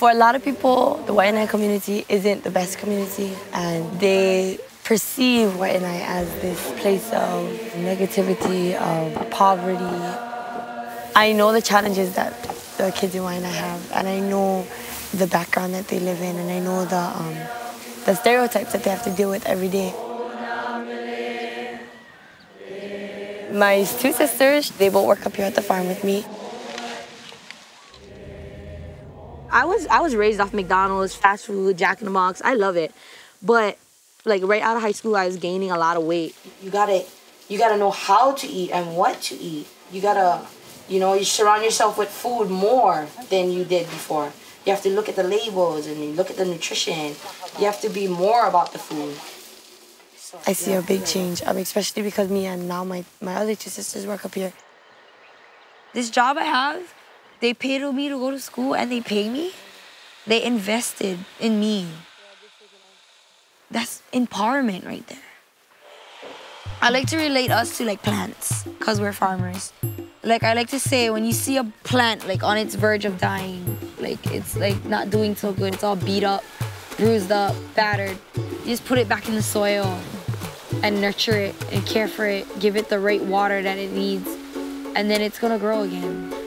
For a lot of people, the white Waianae community isn't the best community, and they perceive white Waianae as this place of negativity, of poverty. I know the challenges that the kids in white Waianae have, and I know the background that they live in, and I know the, um, the stereotypes that they have to deal with every day. My two sisters, they both work up here at the farm with me. I was I was raised off McDonald's, fast food, Jack in the Box. I love it, but like right out of high school, I was gaining a lot of weight. You gotta you gotta know how to eat and what to eat. You gotta you know you surround yourself with food more than you did before. You have to look at the labels and you look at the nutrition. You have to be more about the food. I see a big change, um, especially because me and now my, my other two sisters work up here. This job I have, they paid me to go to school and they pay me. They invested in me. That's empowerment right there. I like to relate us to like plants because we're farmers. Like I like to say when you see a plant like on its verge of dying, like it's like not doing so good, it's all beat up, bruised up, battered. You just put it back in the soil and nurture it and care for it, give it the right water that it needs, and then it's gonna grow again.